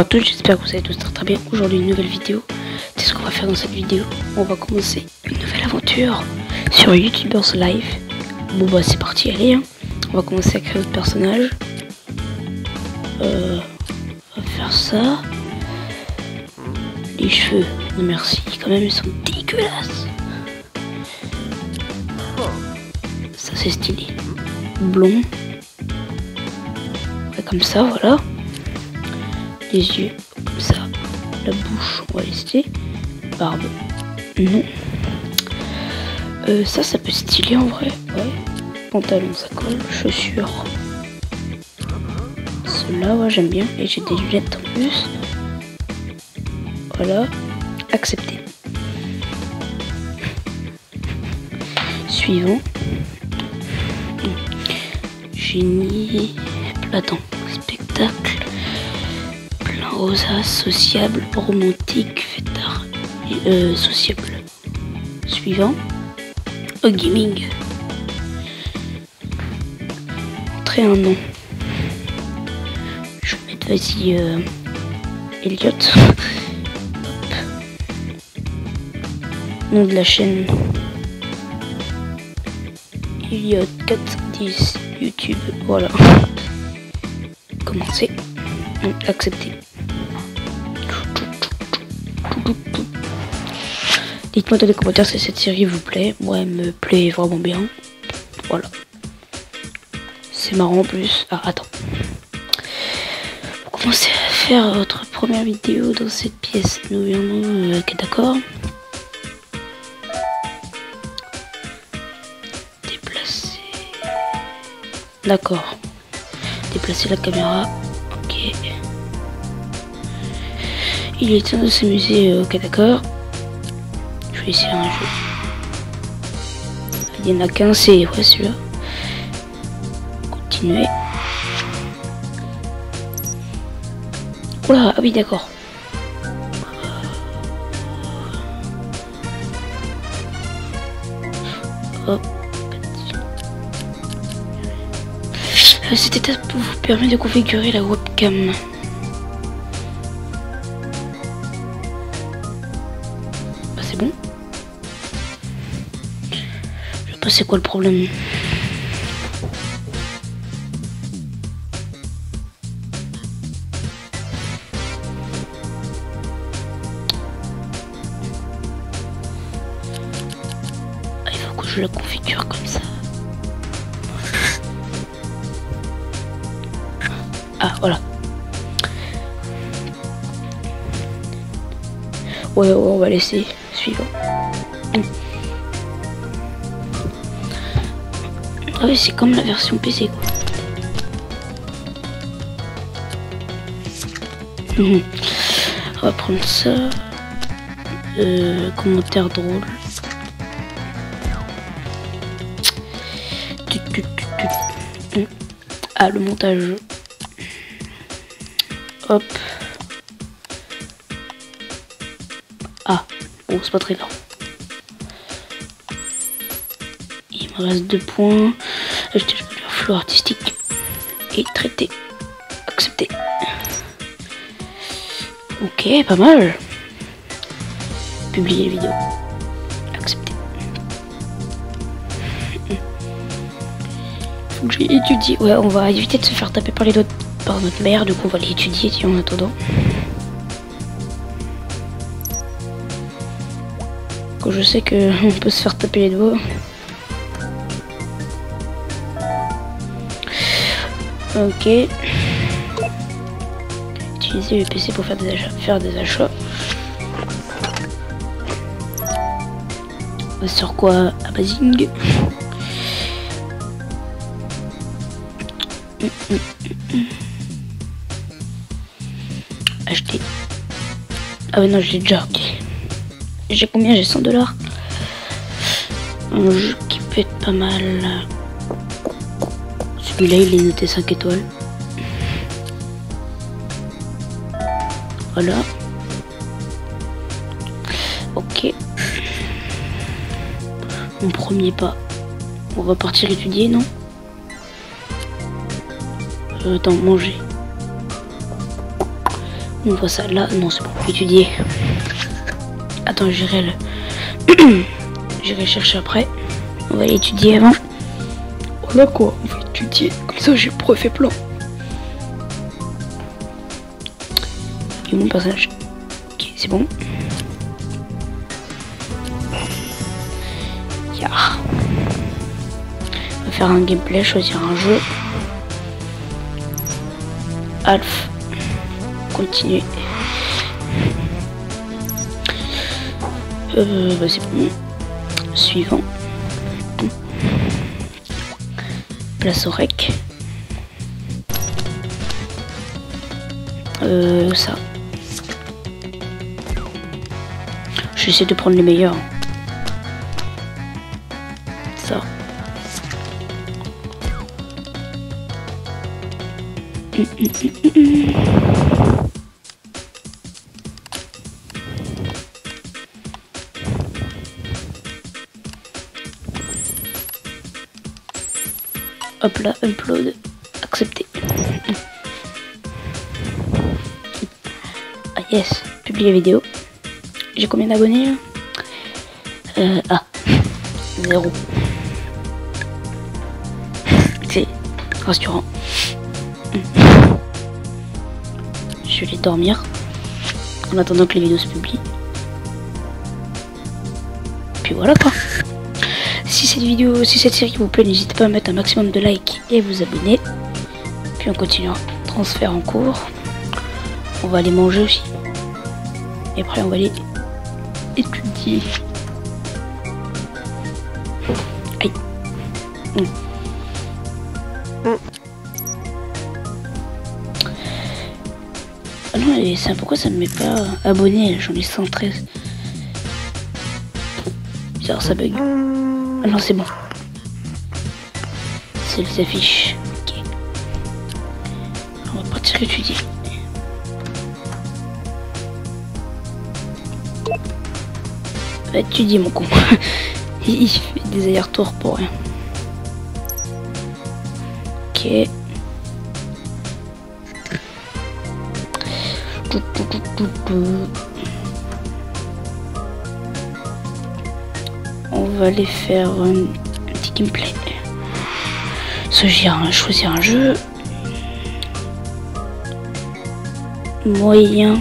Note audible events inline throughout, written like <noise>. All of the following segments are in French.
à tous, j'espère que vous allez tous très bien. Aujourd'hui, une nouvelle vidéo. C'est ce qu'on va faire dans cette vidéo. On va commencer une nouvelle aventure sur YouTubers Live. Bon, bah, c'est parti, allez. Hein. On va commencer à créer notre personnage. Euh, on va faire ça. Les cheveux, non merci, quand même, ils sont dégueulasses. Ça, c'est stylé. Blond. comme ça, voilà les yeux comme ça, la bouche, on va laisser, barbe, non. Euh, ça, ça peut stylé en vrai, ouais. Pantalon, ça colle, chaussures. Cela, ouais, j'aime bien. Et j'ai des lunettes en plus. Voilà, accepté. Suivant. Génie, Platon, spectacle rosa, sociable, romantique, fêtard, euh, sociable. Suivant. Au gaming. Entrer un nom. Je vais mettre, vas-y, euh, Elliot. Nom de la chaîne. Elliot 410 YouTube. Voilà. Commencer. Accepter. Dites-moi dans les commentaires si cette série vous plaît. Moi, elle me plaît vraiment bien. Voilà. C'est marrant en plus. Ah, attends. Pour commencer à faire votre première vidéo dans cette pièce, nous viendrons... Euh, ok, d'accord. Déplacer... D'accord. Déplacer la caméra. Ok. Il est temps de s'amuser. Ok, d'accord. Je vais essayer un jeu. Il y en a qu'un, c'est ouais, celui-là. Continuer. Oula, ah oui, d'accord. Euh, cette étape vous permet de configurer la webcam. C'est quoi le problème. Ah, il faut que je la configure comme ça. Ah, voilà. Ouais, ouais, on va laisser Ah oui, c'est comme la version PC quoi. Mhm. On va prendre ça. Euh, commentaire drôle. Ah, le montage. Hop. Ah, bon, c'est pas très grave. reste deux points. Acheter le flou artistique et traiter. Accepter. Ok, pas mal. Publier la vidéo. Accepter. Faut que j'étudie. Ouais, on va éviter de se faire taper par les doigts par notre mère. Du coup, on va l'étudier en attendant. Quand je sais qu'on <laughs> peut se faire taper les doigts. Ok. Utiliser le PC pour faire des achats. Faire des achats. Sur quoi? Amazing. Acheter. Ah ouais non j'ai déjà ok. J'ai combien J'ai 100 dollars. Un jeu qui peut être pas mal. Celui-là, il est noté 5 étoiles. Voilà. Ok. Mon premier pas. On va partir étudier, non euh, Attends, manger. On voit ça là. Non, c'est bon. Étudier. Attends, j'irai le... <clears throat> j'irai chercher après. On va l'étudier avant. Voilà quoi, on va étudier. Comme ça, j'ai profé plan. Et mon personnage. Ok, c'est bon. Ya. On va faire un gameplay, choisir un jeu. Alf. Continuer. Euh, bah c'est bon. Suivant. Place au rec. Euh, ça. J'essaie de prendre les meilleurs. Ça. Hop là, upload, accepter. Ah yes, publier vidéo. J'ai combien d'abonnés euh, Ah, <laughs> zéro. <laughs> C'est rassurant. Je vais dormir en attendant que les vidéos se publient. Puis voilà quoi. Cette vidéo, si cette série vous plaît, n'hésitez pas à mettre un maximum de likes et vous abonner. Puis on continue. Transfert en cours. On va aller manger aussi. Et après on va aller étudier. Aïe. Mmh. Ah non, et c'est pourquoi ça ne met pas abonné? J'en ai 113. Bizarre, ça bug. Ah non, c'est bon. C'est les affiches. Ok. On va partir étudier. Étudier mon con. <laughs> Il fait des allers-retours pour rien. Ok. On va aller faire un, petit gameplay. choisir un jeu. Moyen.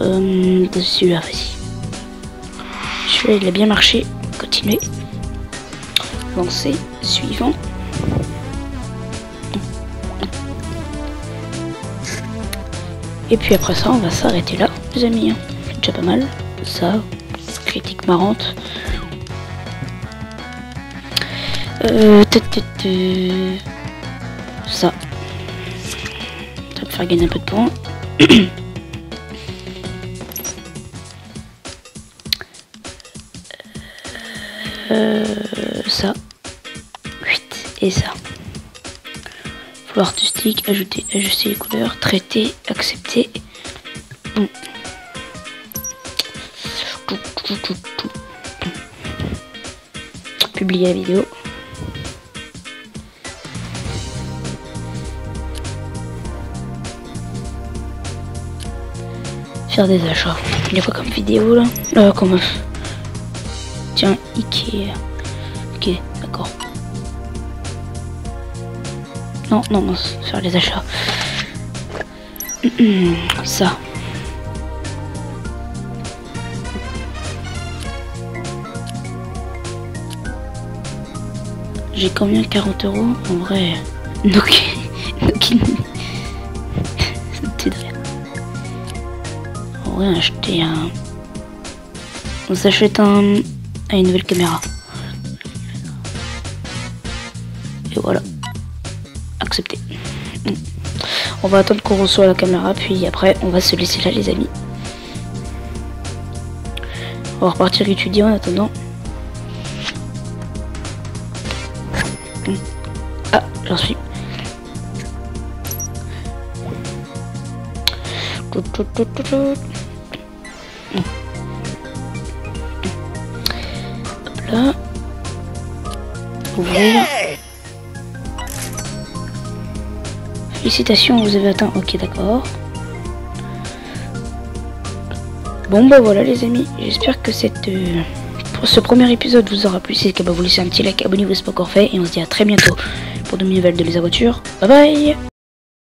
Euh, celui-là, vas-y. Il a bien marché. Continuer. Lancer. Suivant. Et puis après ça, on va s'arrêter là, les amis. C'est déjà pas mal. Ça, critique marrante. Euh, ça. Ça va faire gagner un peu de points. <coughs> euh, ça. 8 et ça artistique, ajouter, ajuster les couleurs, traiter, accepter. Publier la vidéo. Faire des achats. Il y a quoi comme vidéo là euh, comme... Tiens, Ikea. Ok, d'accord. Non, non, non, faire les achats. <clears throat> Ça. J'ai combien? 40 euros En vrai, <laughs> donc, En acheter un. On s'achète un... une nouvelle caméra. Et voilà. On va attendre qu'on reçoit la caméra, puis après on va se laisser là les amis. On va repartir étudier en attendant. Ah, j'en suis. Hop Ouvrir. Félicitations, vous avez atteint. Ok, d'accord. Bon bah voilà les amis, j'espère que cette, euh, ce premier épisode vous aura plu. Si c'est le cas, bah, vous laissez un petit like, abonnez-vous si pas encore fait. Et on se dit à très bientôt pour de nouvelles de les voitures. Bye bye